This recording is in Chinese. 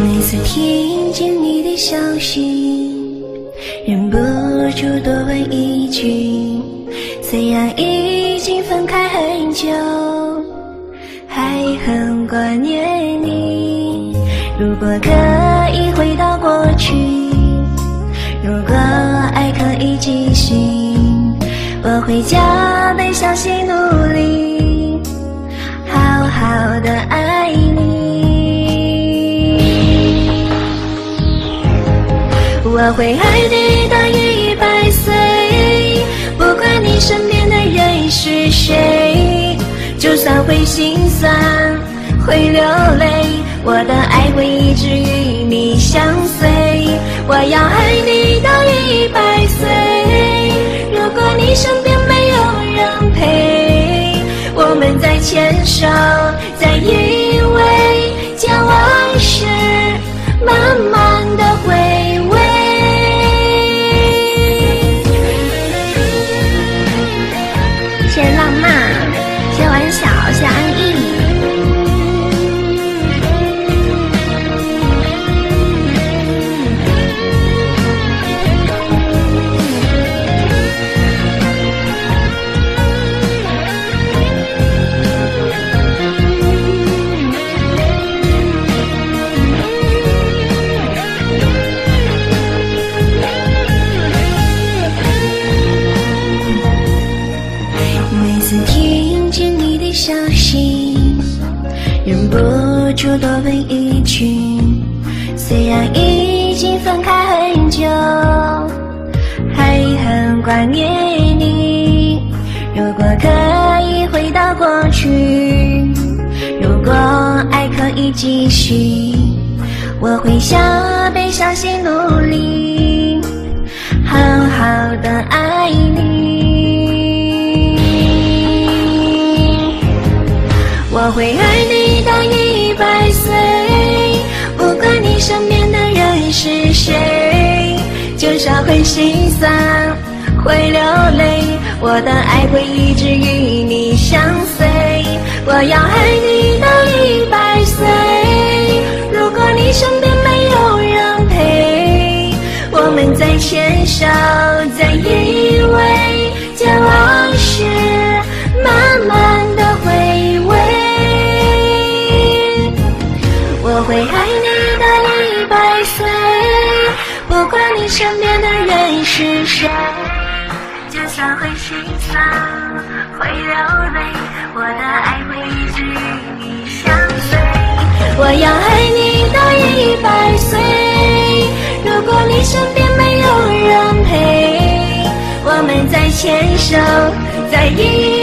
每次听见你的消息，忍不住多问一句：怎样？分开很久，还很挂念你。如果可以回到过去，如果爱可以继续，我会加倍小心努力，好好的爱你。我会爱你会心酸，会流泪。我的爱会一直与你相随，我要爱你到一百岁。如果你身边没有人陪，我们再牵手，再一每次听见你的消息，忍不住多问一句。虽然已经分开很久，还很挂念你。如果可以回到过去，如果爱可以继续，我会加倍小心努力，好好的爱我会爱你到一百岁，不管你身边的人是谁，就算会心酸，会流泪，我的爱会一直与你相随。我要爱你到一百岁，如果你身边没有人陪，我们再牵手，会爱你到一百岁，不管你身边的人是谁，就算会心酸，会流泪，我的爱会一直与你相随。我要爱你到一百岁，如果你身边没有人陪，我们再牵手，再依